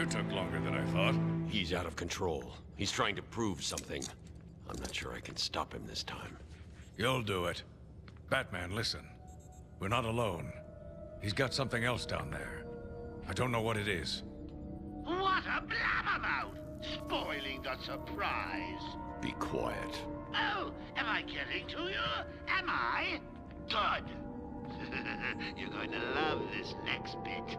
That took longer than I thought. He's out of control. He's trying to prove something. I'm not sure I can stop him this time. You'll do it. Batman, listen. We're not alone. He's got something else down there. I don't know what it is. What a blabbermouth! Spoiling the surprise. Be quiet. Oh, am I getting to you? Am I? Good. You're going to love this next bit.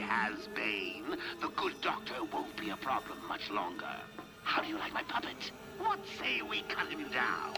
her. Sorry, Hasbane. The good doctor won't be a problem much longer. How do you like my puppet? What say we cut him down?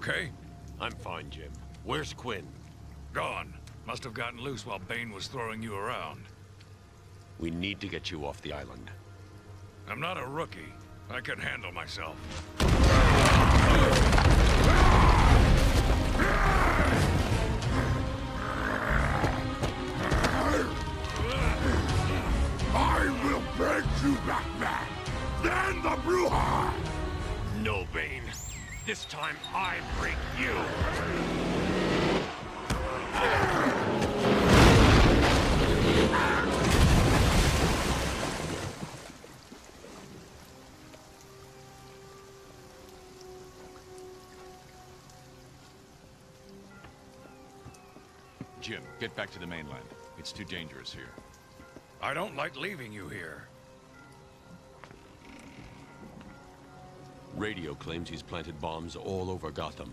Okay? I'm fine, Jim. Where's Quinn? Gone. Must have gotten loose while Bane was throwing you around. We need to get you off the island. I'm not a rookie. I can handle myself. I will break you, Batman! Then the Bruja! No, Bane. This time I break you. Jim, get back to the mainland. It's too dangerous here. I don't like leaving you here. Radio claims he's planted bombs all over Gotham.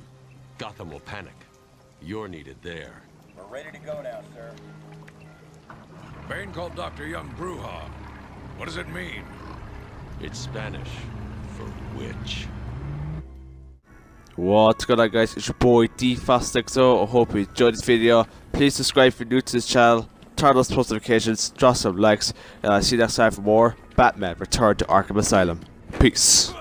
Gotham will panic. You're needed there. We're ready to go now, sir. Bane called Dr. Young Bruja. What does it mean? It's Spanish for witch. What's going on guys, it's your boy DFastXO, I hope you enjoyed this video. Please subscribe if you're new to this channel, turn on those post notifications, drop some likes, and I'll see you next time for more Batman Return to Arkham Asylum. Peace.